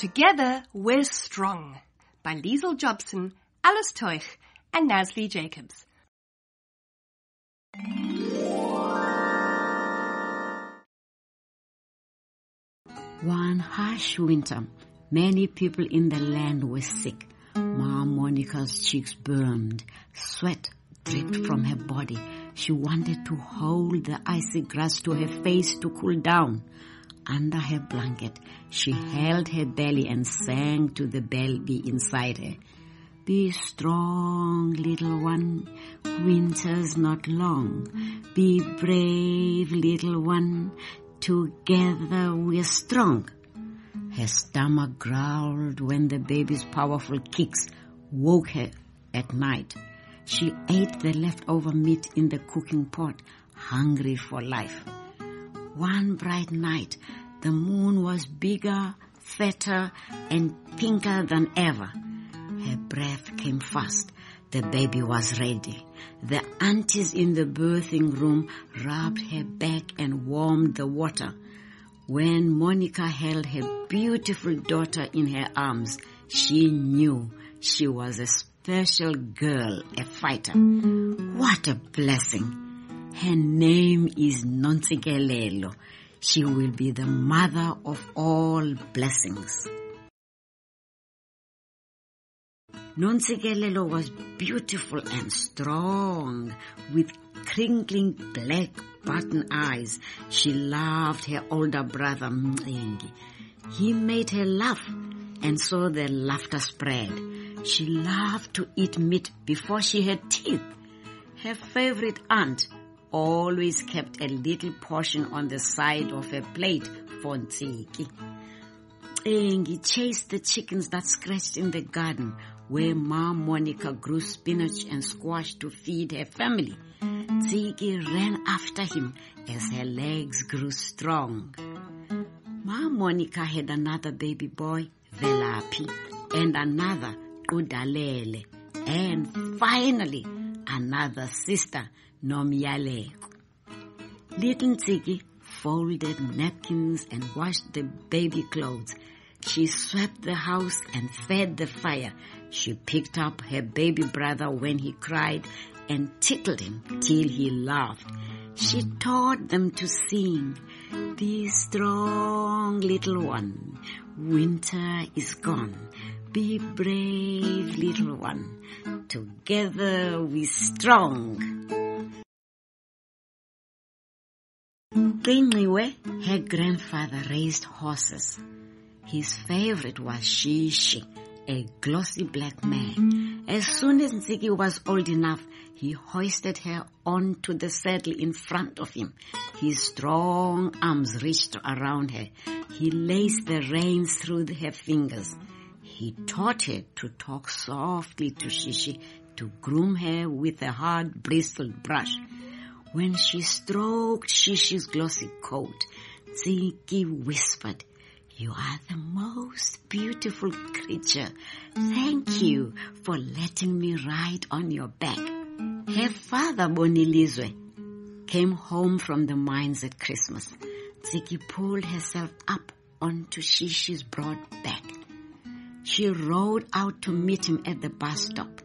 Together We're Strong by Liesl Jobson, Alice Toich, and Nazli Jacobs. One harsh winter, many people in the land were sick. Ma Monica's cheeks burned. Sweat dripped from her body. She wanted to hold the icy grass to her face to cool down. Under her blanket, she held her belly and sang to the baby inside her. Be strong, little one. Winter's not long. Be brave, little one. Together we're strong. Her stomach growled when the baby's powerful kicks woke her at night. She ate the leftover meat in the cooking pot, hungry for life. One bright night, the moon was bigger, fatter, and pinker than ever. Her breath came fast. The baby was ready. The aunties in the birthing room rubbed her back and warmed the water. When Monica held her beautiful daughter in her arms, she knew she was a special girl, a fighter. What a blessing! Her name is Nontsikelelo. She will be the mother of all blessings. Nontsikelelo was beautiful and strong, with crinkling black button eyes. She loved her older brother Mlengi. He made her laugh, and so their laughter spread. She loved to eat meat before she had teeth. Her favorite aunt always kept a little portion on the side of her plate for Ntsiki. Engi eh, chased the chickens that scratched in the garden where Ma Monica grew spinach and squash to feed her family. Ziggy ran after him as her legs grew strong. Ma Monica had another baby boy, Velapi, and another, Udalele, and finally another sister, Nomyaleko. Little Ziggy folded napkins and washed the baby clothes. She swept the house and fed the fire. She picked up her baby brother when he cried and tickled him till he laughed. She taught them to sing, Be strong, little one. Winter is gone. Be brave, little one. Together we strong. Qingqiwe, her grandfather raised horses. His favorite was Shishi, a glossy black mare. As soon as Ntsiki was old enough, he hoisted her onto the saddle in front of him. His strong arms reached around her. He laced the reins through her fingers. He taught her to talk softly to Shishi, to groom her with a hard bristled brush. When she stroked Shishi's glossy coat, Ziki whispered, You are the most beautiful creature. Thank you for letting me ride on your back. Her father, Bonilizwe, came home from the mines at Christmas. Ziki pulled herself up onto Shishi's broad back. She rode out to meet him at the bus stop.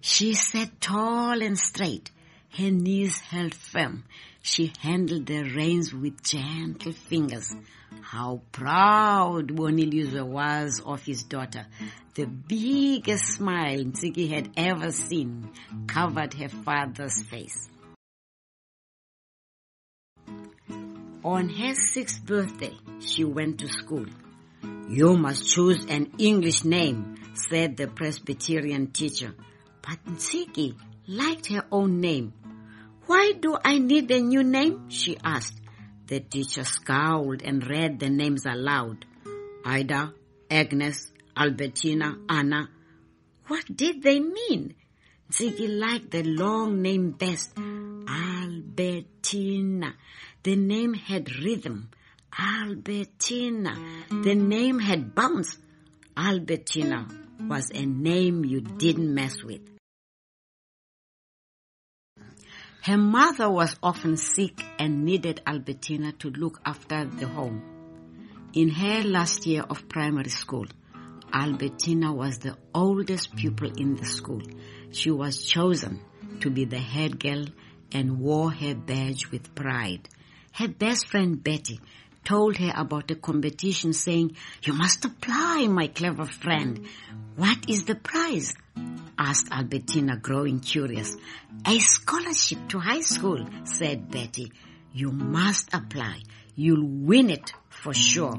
She sat tall and straight, her knees held firm. She handled the reins with gentle fingers. How proud Bonilizwe was of his daughter. The biggest smile Ntsiki had ever seen covered her father's face. On her sixth birthday, she went to school. You must choose an English name, said the Presbyterian teacher. But Ntsiki liked her own name. Why do I need a new name? she asked. The teacher scowled and read the names aloud. Ida, Agnes, Albertina, Anna. What did they mean? Ziggy liked the long name best. Albertina. The name had rhythm. Albertina. The name had bounce. Albertina was a name you didn't mess with. Her mother was often sick and needed Albertina to look after the home. In her last year of primary school, Albertina was the oldest pupil in the school. She was chosen to be the head girl and wore her badge with pride. Her best friend Betty told her about the competition saying, You must apply, my clever friend. What is the prize? asked Albertina, growing curious. A scholarship to high school, said Betty. You must apply. You'll win it for sure.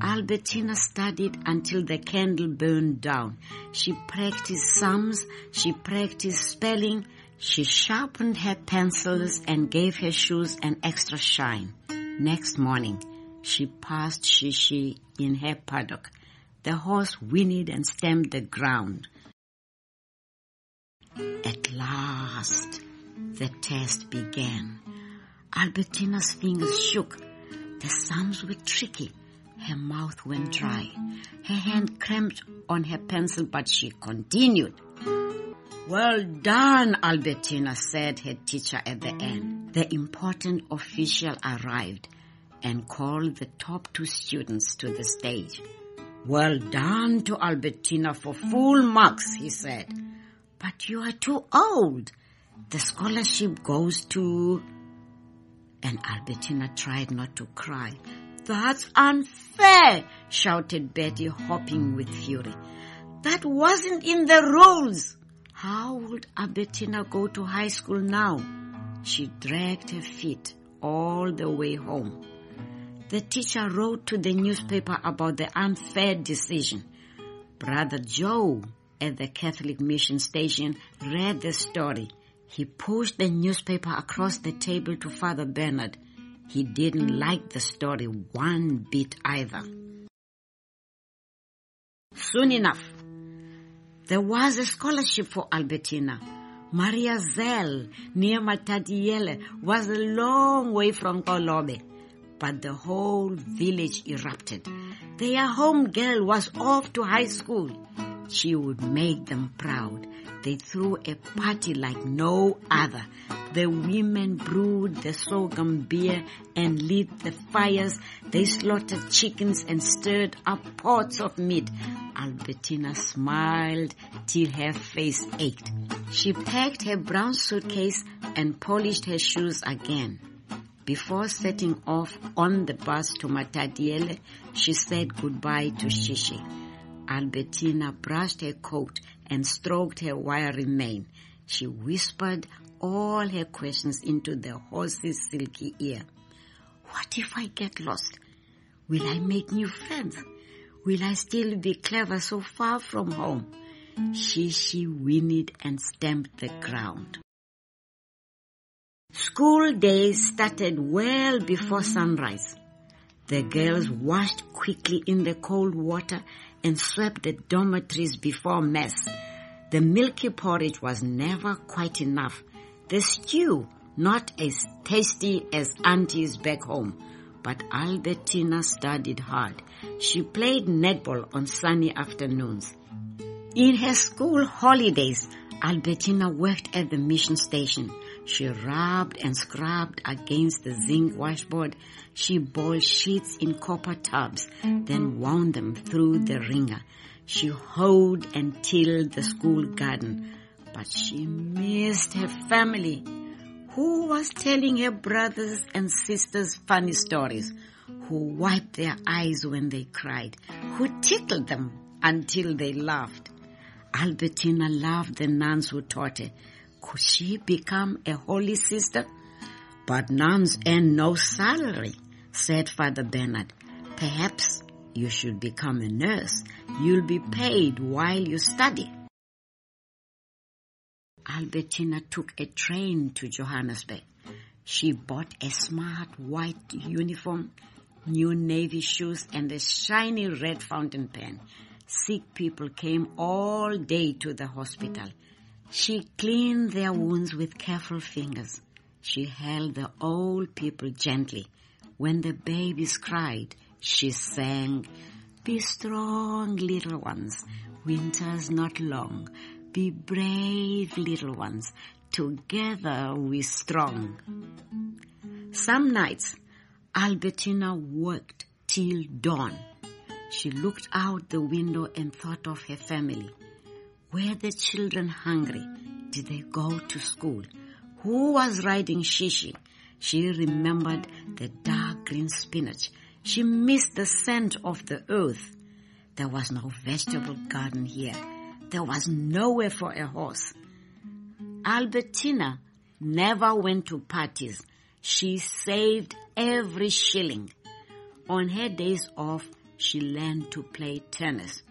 Albertina studied until the candle burned down. She practiced sums, she practiced spelling, she sharpened her pencils and gave her shoes an extra shine. Next morning, she passed Shishi in her paddock. The horse whinnied and stamped the ground. At last, the test began. Albertina's fingers shook. The sums were tricky. Her mouth went dry. Her hand cramped on her pencil, but she continued. Well done, Albertina, said her teacher at the end. The important official arrived and called the top two students to the stage. Well done to Albertina for full marks, he said. But you are too old. The scholarship goes to... And Albertina tried not to cry. That's unfair, shouted Betty, hopping with fury. That wasn't in the rules. How would Albertina go to high school now? She dragged her feet all the way home. The teacher wrote to the newspaper about the unfair decision. Brother Joe at the Catholic mission station read the story. He pushed the newspaper across the table to Father Bernard. He didn't like the story one bit either. Soon enough, there was a scholarship for Albertina. Mariazell near Matatiele was a long way from Xolobe, but the whole village erupted. Their home girl was off to high school. She would make them proud. They threw a party like no other. The women brewed the sorghum beer and lit the fires. They slaughtered chickens and stirred up pots of meat. Albertina smiled till her face ached. She packed her brown suitcase and polished her shoes again. Before setting off on the bus to Matatiele, she said goodbye to Shishi. Albertina brushed her coat and stroked her wiry mane. She whispered all her questions into the horse's silky ear. What if I get lost? Will I make new friends? Will I still be clever so far from home? Shishi whinnied and stamped the ground. School days started well before sunrise. The girls washed quickly in the cold water and swept the dormitories before mess. The milky porridge was never quite enough. The stew, not as tasty as auntie's back home. But Albertina studied hard. She played netball on sunny afternoons. In her school holidays, Albertina worked at the mission station. She rubbed and scrubbed against the zinc washboard. She boiled sheets in copper tubs, mm-hmm. then wound them through the mm-hmm. wringer. She hoed and tilled the school mm-hmm. garden. But she missed her family. Who was telling her brothers and sisters funny stories? Who wiped their eyes when they cried? Who tickled them until they laughed? Albertina loved the nuns who taught her. Could she become a holy sister? But nuns earn no salary, said Father Bernard. Perhaps you should become a nurse. You'll be paid while you study. Albertina took a train to Johannesburg. She bought a smart white uniform, new navy shoes, and a shiny red fountain pen. Sick people came all day to the hospital. She cleaned their wounds with careful fingers. She held the old people gently. When the babies cried, she sang, Be strong, little ones. Winter's not long. Be brave, little ones. Together we're strong. Some nights, Albertina worked till dawn. She looked out the window and thought of her family. Were the children hungry? Did they go to school? Who was riding Shishi? She remembered the dark green spinach. She missed the scent of the earth. There was no vegetable garden here. There was nowhere for a horse. Albertina never went to parties. She saved every shilling. On her days off, she learned to play tennis.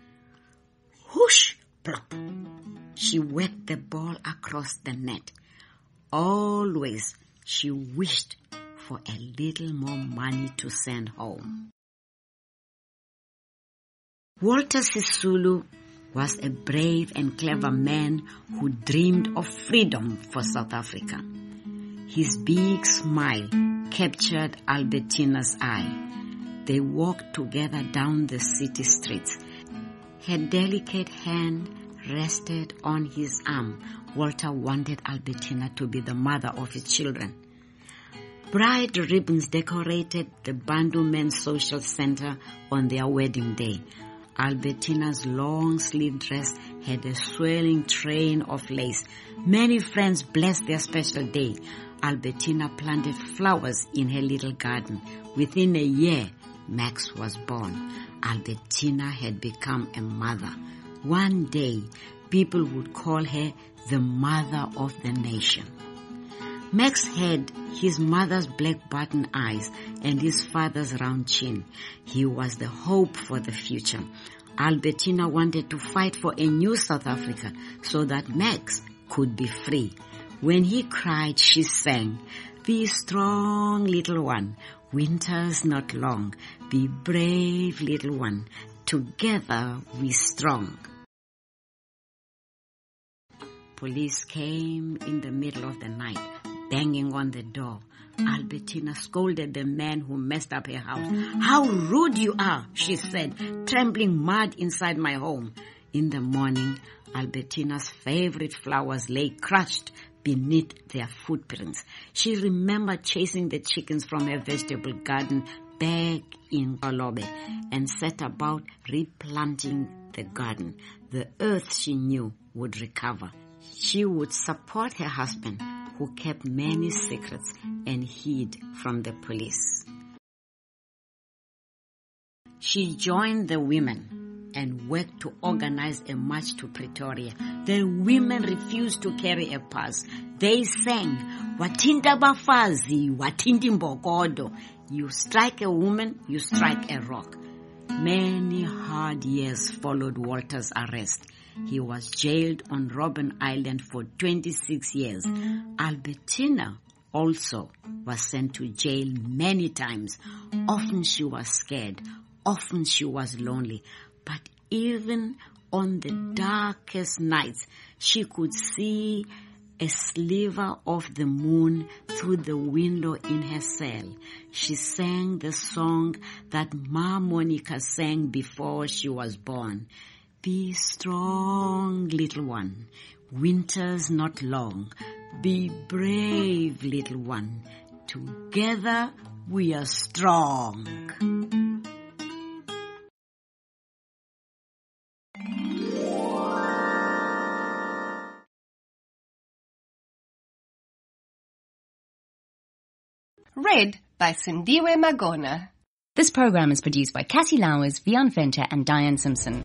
Whoosh! Plop! She whacked the ball across the net. Always she wished for a little more money to send home. Walter Sisulu was a brave and clever man who dreamed of freedom for South Africa. His big smile captured Albertina's eye. They walked together down the city streets. Her delicate hand rested on his arm. Walter wanted Albertina to be the mother of his children. Bright ribbons decorated the Men's Social Center on their wedding day. Albertina's long sleeved dress had a swirling train of lace. Many friends blessed their special day. Albertina planted flowers in her little garden. Within a year, Max was born. Albertina had become a mother. One day, people would call her the mother of the nation. Max had his mother's black button eyes and his father's round chin. He was the hope for the future. Albertina wanted to fight for a new South Africa so that Max could be free. When he cried, she sang, Be strong, little one. Winter's not long. Be brave, little one. Together we strong. Police came in the middle of the night, banging on the door. Albertina scolded the man who messed up her house. How rude you are, she said, trembling mud inside my home. In the morning, Albertina's favorite flowers lay crushed beneath their footprints. She remembered chasing the chickens from her vegetable garden back in Xolobe and set about replanting the garden. The earth she knew would recover. She would support her husband who kept many secrets and hid from the police. She joined the women and worked to organize a march to Pretoria. The women refused to carry a pass. They sang, Watinda bafazi, watindi mbokodo. You strike a woman, you strike a rock. Many hard years followed Walter's arrest. He was jailed on Robben Island for 26 years. Albertina also was sent to jail many times. Often she was scared. Often she was lonely. But even on the darkest nights, she could see a sliver of the moon through the window in her cell. She sang the song that Ma Monica sang before she was born. Be strong, little one. Winter's not long. Be brave, little one. Together we are strong. Read by Sindiwe Magona. This program is produced by Cassie Lowers, Vian Venter, and Diane Simpson.